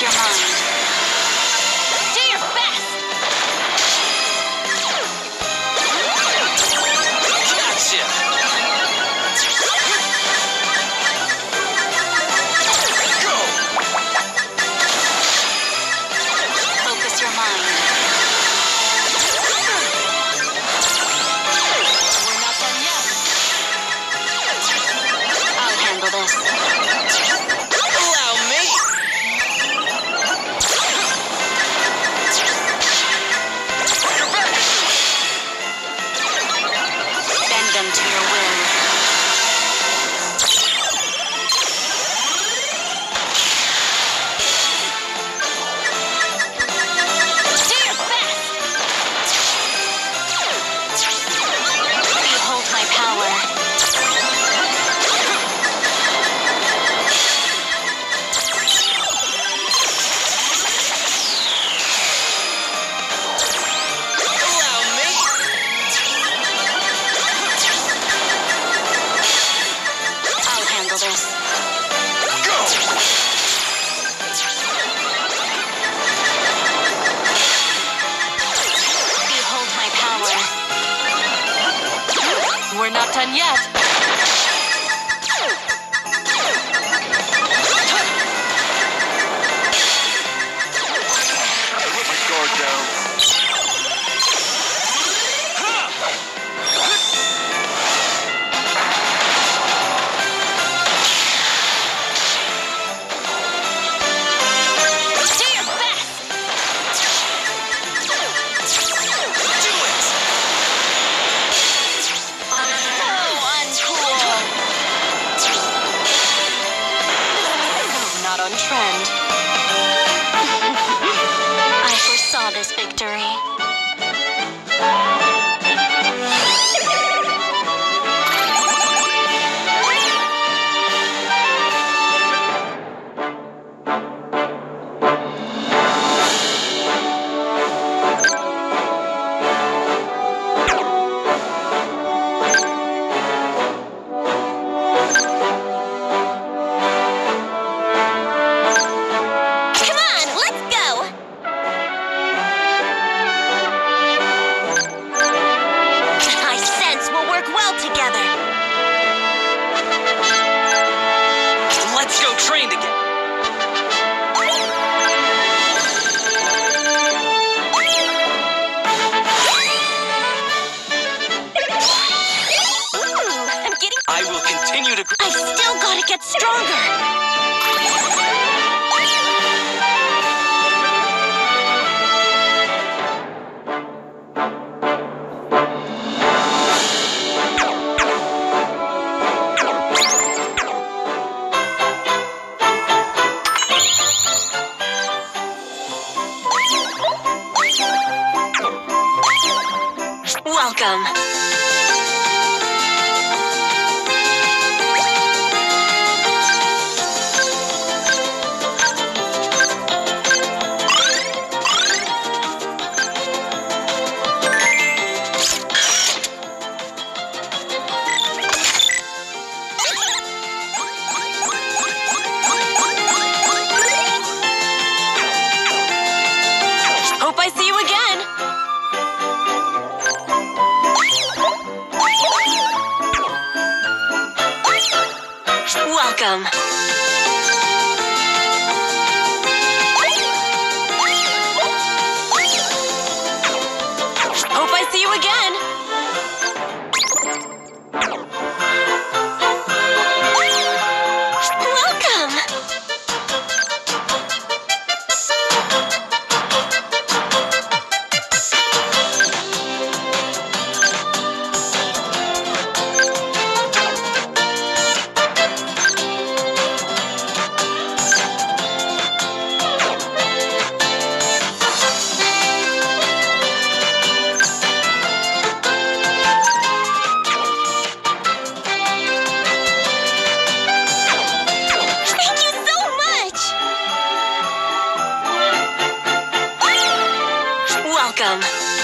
your mind. Do your best! Gotcha! Go! Focus your mind. We're not done yet. I'll handle this. on trend. I foresaw this victory. Get stronger! Welcome. Hope I see you again! Welcome! Hope I see you again! Welcome.